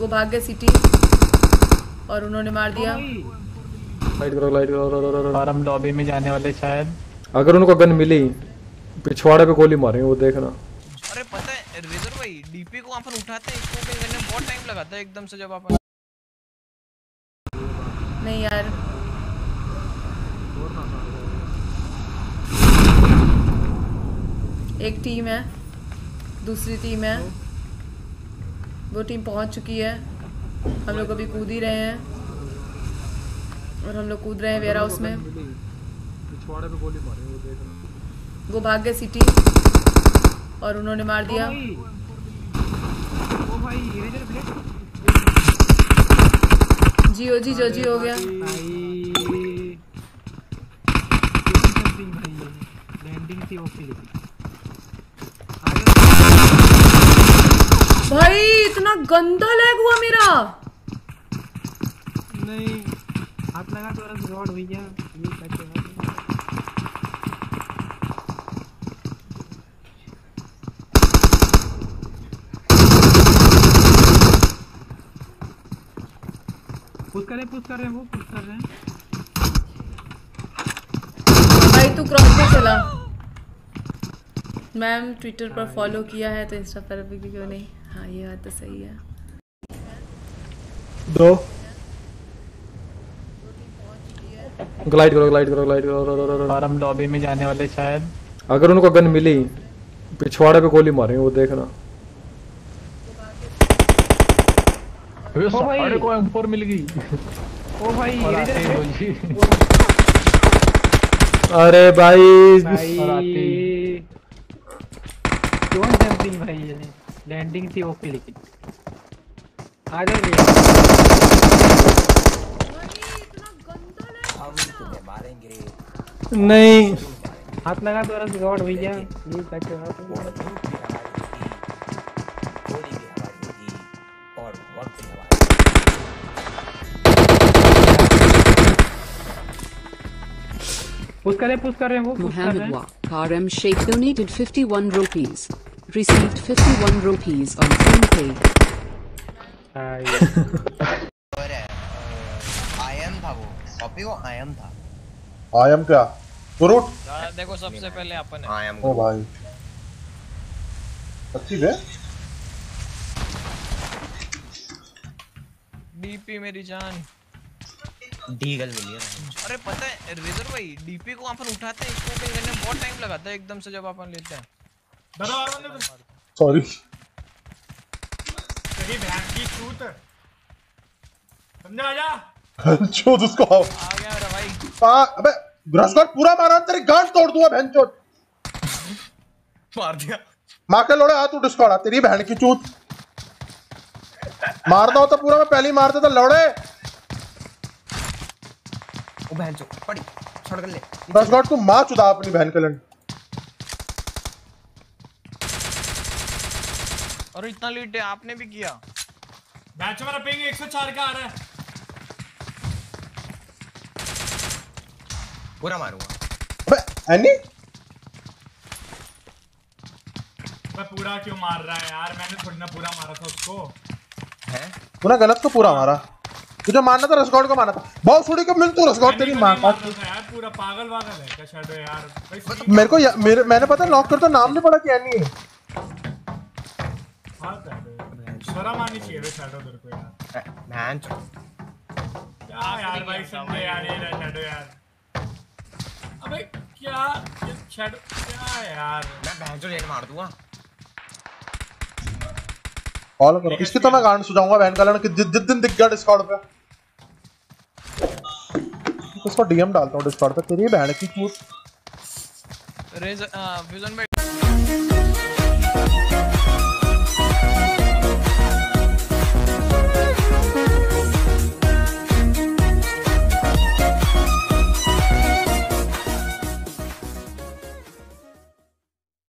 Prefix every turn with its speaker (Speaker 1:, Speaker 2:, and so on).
Speaker 1: वो भाग गए सिटी। और उन्होंने मार दिया।
Speaker 2: लाइट करो लाइट करो
Speaker 3: और हम लॉबी में जाने वाले शायद।
Speaker 2: अगर उनको गन मिली पिछवाड़े पे गोली मारेंगे वो देखना।
Speaker 4: अरे पता है रेजर भाई डीपी को अपन उठाते हैं इसको करने में बहुत टाइम लगाता है एकदम से जब अपन
Speaker 1: नहीं यार। एक टीम है दूसरी टीम है। वो टीम पहुँच चुकी है। हम लोग अभी कूद ही रहे हैं। और हम लोग कूद रहे हैं वेयर हाउस में
Speaker 2: वो
Speaker 1: भाग गए सिटी। और उन्होंने मार दिया। जियो जी जो जी हो गया।
Speaker 5: लैंडिंग थी ओके
Speaker 1: गंदा लैग हुआ मेरा।
Speaker 5: नहीं हाथ लगा तो रस रॉड भैया। ये कैसे है? पुश कर रहे पुश कर रहे हैं वो पुश कर रहे हैं।
Speaker 1: भाई तू क्रॉस पे चला। मैम ट्विटर पर फॉलो किया है तो इंस्टा पर भी क्यों नहीं? हाँ ये बात तो सही है।
Speaker 2: दो। ग्लाइड करो ग्लाइड करो ग्लाइड करो
Speaker 3: और हम लॉबी में जाने वाले शायद।
Speaker 2: अगर उनको गन मिली पिछवाड़े पे गोली मारेंगे वो देखना।
Speaker 3: सारे को M4 मिल गई।
Speaker 5: ओ भाई
Speaker 3: ही।
Speaker 2: अरे भाई
Speaker 5: भाई।
Speaker 3: आते
Speaker 5: जंपिंग भाई ये? लैंडिंग थी ओके लेकिन आ जाओ भैया
Speaker 2: नहीं
Speaker 5: हाथ लगा तो रस रॉड भैया ये कैसे है? पुश कर रहे पुश कर रहे हैं वो पुश कर रहे हैं
Speaker 6: RM Sheikh donated 51 rupees. Received 51 rupees on
Speaker 4: आयन था
Speaker 7: आयम क्या? फ्रूट
Speaker 4: हाँ, देखो सबसे पहले अपन है।
Speaker 8: आयम
Speaker 7: ओ भाई। अच्छी है।
Speaker 4: डीपी मेरी जान।
Speaker 8: डीगल मिली है।
Speaker 4: अरे पता है रेजर भाई डीपी को अपन उठाते हैं इसको करने में बहुत टाइम लगाता है एकदम से जब अपन लेते हैं।
Speaker 7: सॉरी
Speaker 9: तेरी बहन की चूत समझा जा?
Speaker 7: उसको।
Speaker 4: आ गया मेरा भाई।
Speaker 7: पा अबे बृहस्पति पूरा मारा तेरी गांड तोड़ दूँगा भैंचोद
Speaker 8: मार दिया।
Speaker 7: मार के लोड़े आ तू डिस्कॉर्ड आ तेरी बहन की चूत। मारता होता पूरा मैं पहले ही मार देता लौड़े।
Speaker 8: ओ बहन चो पड़ी छोड़ कर ले।
Speaker 7: बृहस्पति तू मार चुदा अपनी बहन के लंड।
Speaker 4: और इतना लेट है आपने भी किया।
Speaker 9: मैच मेरा पिंग 104 का आ रहा है।
Speaker 8: पूरा मारूँगा।
Speaker 7: अबे एनी
Speaker 9: मैं पूरा क्यों मार रहा है यार? मैंने थोड़ी ना पूरा मारा था उसको।
Speaker 8: हैं?
Speaker 7: तूने गलत को पूरा मारा। तुझे मारना था रसगौड़ को मारना था। बहुत थोड़ी कब मिल तू रसगौड़ तेरी माँ का
Speaker 9: यार पूरा पागल वागल है क्या शैडो यार?
Speaker 7: मेरे को या- मेरे मैंने पता लॉक करता नाम नहीं पड़ा कि एनी है।
Speaker 9: शर्म आनी चाहिए बे शैडो तेरे को यार
Speaker 8: चो
Speaker 9: क्या यार भाई समझे यार ये रहा शैडो यार अबे क्या ये शैडो क्या यार
Speaker 8: मैं चो रेड मार दूँगा
Speaker 7: कॉल करो। इसकी तो मैं गांड सुझाऊँगा, बहन का लड़का? कि जिस दिन दिख गया डिस्कॉर्ड पे। उसको डीएम डालता हूँ डिस्कॉर्ड पे। तेरी बहन की चूत
Speaker 4: फ्यूजन भाई